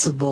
Possible.